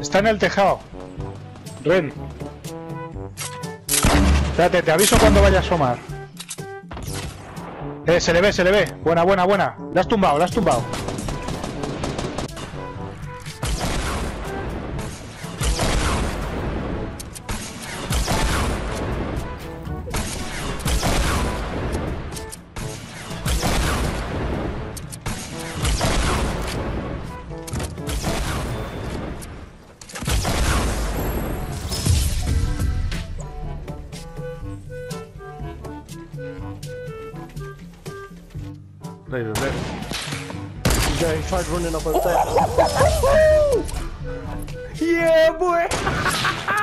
Está en el tejado. Ren. Espérate, te aviso cuando vaya a asomar. Eh, se le ve, se le ve. Buena, buena, buena. Le has tumbado, le has tumbado. Not even a. Yeah, he tried running up outside. Oh, yeah, boy!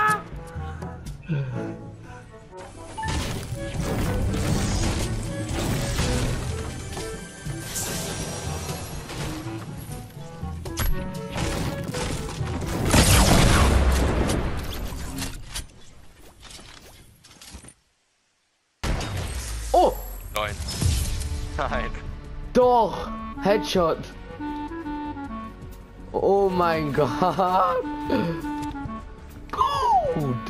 door! Headshot! Oh my god! Gold!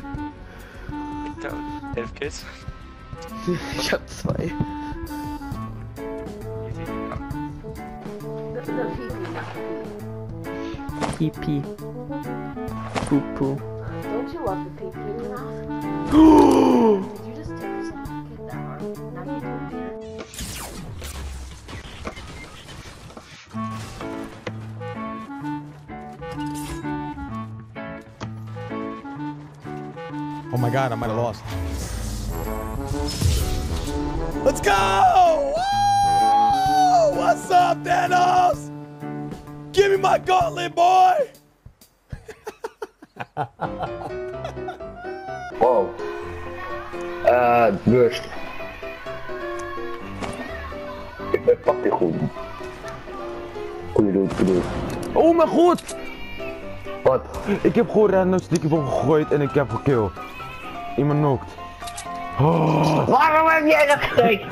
Elf Kills. ich hab zwei. pee. Poo poo. Don't you the Oh my god, I might have lost. Let's go! Woo! What's up, Thanos? Give me my gauntlet, boy! Wow. Eh, burst. Ik ben fucking goed. Goeie doet. Oh mijn god! Wat? Ik heb gewoon random sticky bomb gegooid en ik heb gekillt. Iemand nokt. Oh. Waarom heb jij dat gekeken?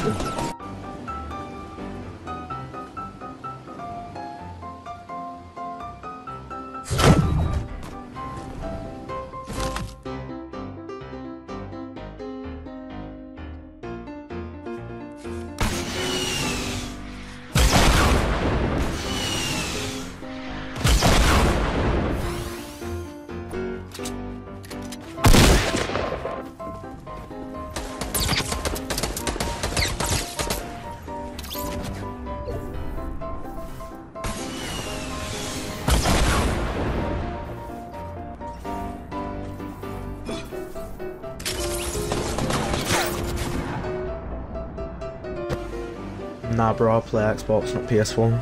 Nah, bro, I play Xbox, not PS1.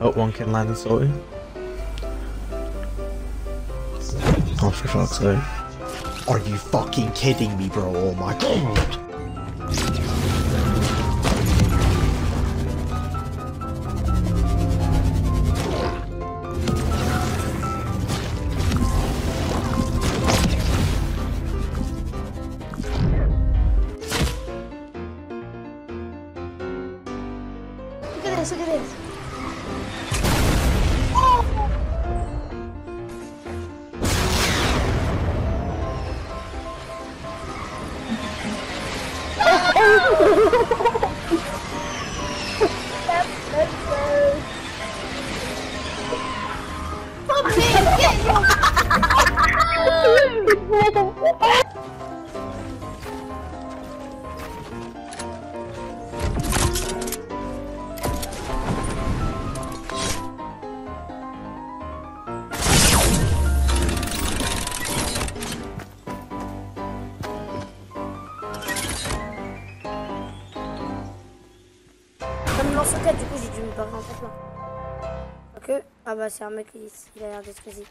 Oh, one can land and sorted. Oh, for fuck's sake. Are you fucking kidding me, bro? Oh my god. Oh! bah c'est un mec, il, il a l'air d'être quasi.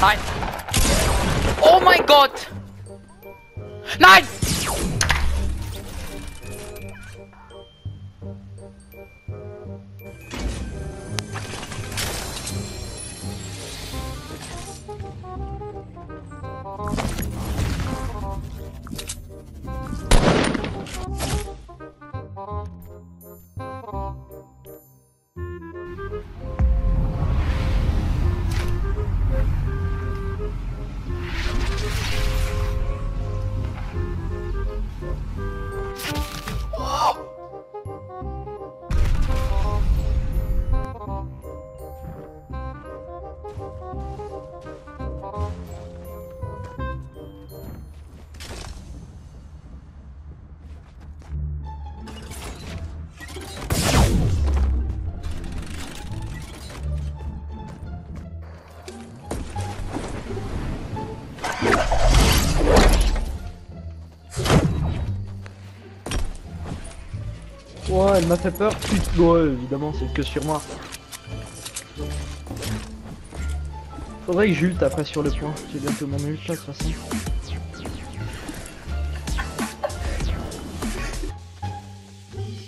Nein! Oh mein Gott! Nein! Elle m'a fait peur. Putain, ouais, évidemment, c'est que sur moi. Faudrait que j'ulte après sur le point. J'ai bientôt mon ult là, de toute façon.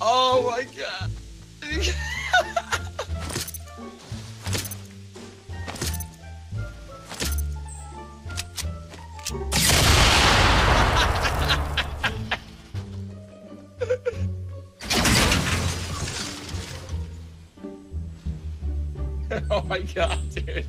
Oh my god! My god, dude.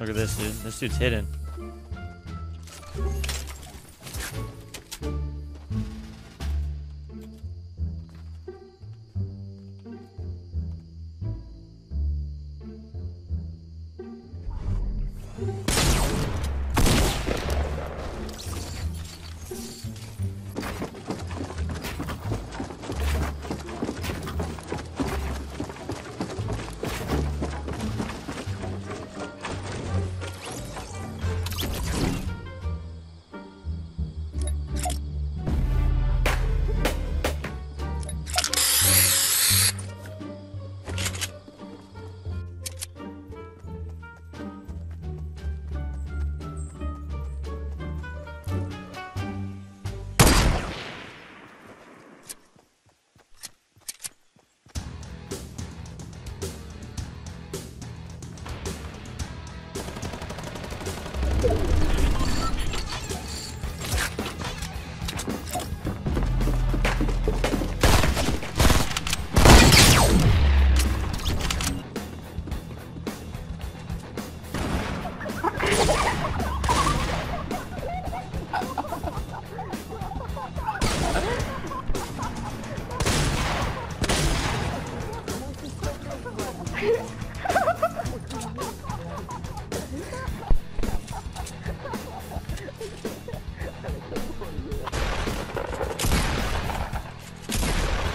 Look at this dude. This dude's hidden.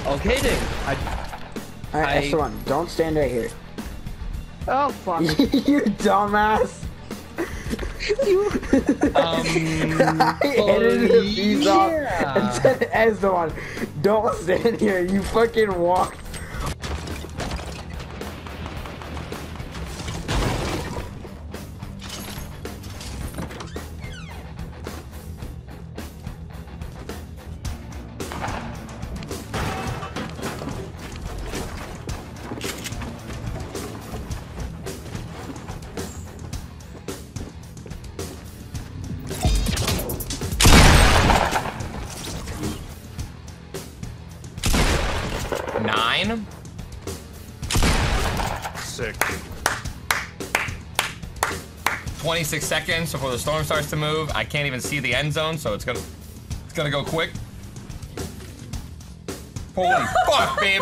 Okay then. I, Alright, I- Esteban, don't stand right here. Oh fuck. you dumbass! um, I edited the piece off and said, Esteban, don't stand here. You fucking walked. Nine. Sick. 26 seconds before the storm starts to move. I can't even see the end zone, so it's gonna it's gonna go quick. Holy fuck, babe.